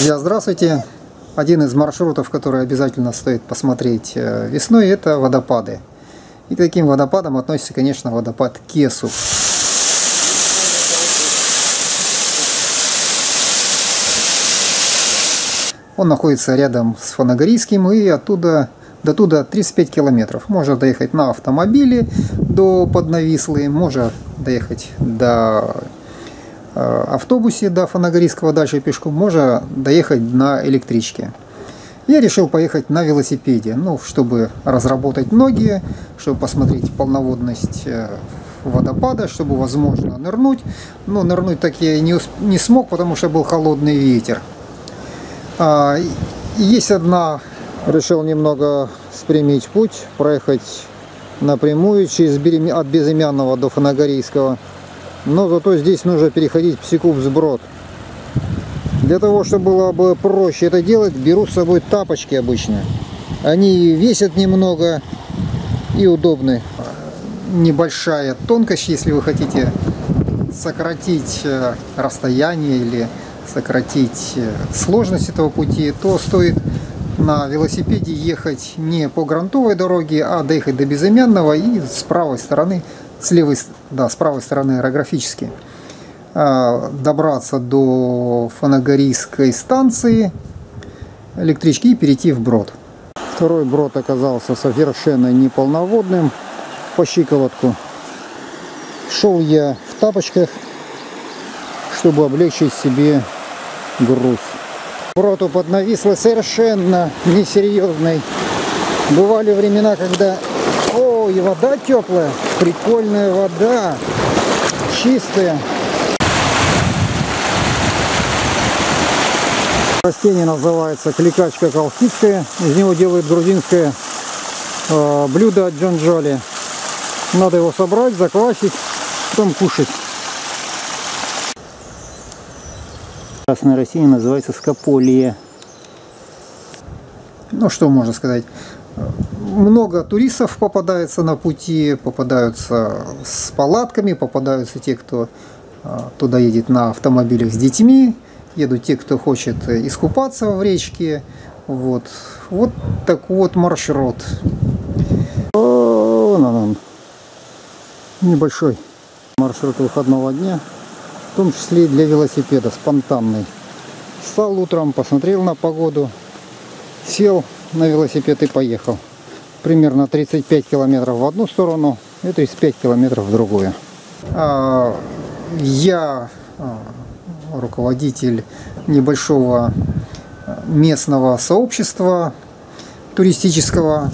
Друзья, здравствуйте! Один из маршрутов, который обязательно стоит посмотреть э, весной, это водопады. И к таким водопадам относится, конечно, водопад Кесу. Он находится рядом с Фанагорийским и оттуда до туда 35 километров. Можно доехать на автомобиле до Поднавислы, можно доехать до автобусе до Фанагорийского, дальше пешком, можно доехать на электричке. Я решил поехать на велосипеде, ну, чтобы разработать ноги, чтобы посмотреть полноводность э, водопада, чтобы, возможно, нырнуть. Но нырнуть так я и не, не смог, потому что был холодный ветер. А, есть одна, решил немного спрямить путь, проехать напрямую через от Безымянного до Фанагорийского. Но зато здесь нужно переходить Псикуб-Сброд. Для того, чтобы было бы проще это делать, беру с собой тапочки обычно. Они весят немного и удобны. Небольшая тонкость, если вы хотите сократить э, расстояние или сократить э, сложность этого пути, то стоит на велосипеде ехать не по грунтовой дороге, а доехать до Безымянного и с правой стороны, с левой, да, с правой стороны аэрографически а, добраться до Фанагорийской станции электрички и перейти в брод. Второй брод оказался совершенно неполноводным по щиколотку. Шел я в тапочках, чтобы облегчить себе груз. Проту поднависло совершенно несерьезный. Бывали времена, когда... О, и вода теплая. Прикольная вода. Чистая. Растение называется кликачка колхидская. Из него делают грузинское э, блюдо от джанджали. Надо его собрать, заквасить, потом кушать. Красное растение называется скополия. Ну, что можно сказать? Много туристов попадается на пути, попадаются с палатками, попадаются те, кто а, туда едет на автомобилях с детьми, едут те, кто хочет искупаться в речке. Вот, вот такой вот маршрут. О, он, он. Небольшой маршрут выходного дня в том числе и для велосипеда, спонтанный. Встал утром, посмотрел на погоду, сел на велосипед и поехал. Примерно 35 километров в одну сторону и 35 километров в другую. А, я а, руководитель небольшого местного сообщества туристического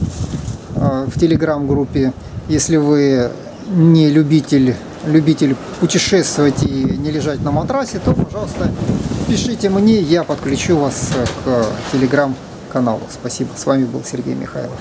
а, в телеграм-группе. Если вы не любитель любитель путешествовать и не лежать на матрасе, то, пожалуйста, пишите мне, я подключу вас к телеграм-каналу. Спасибо. С вами был Сергей Михайлов.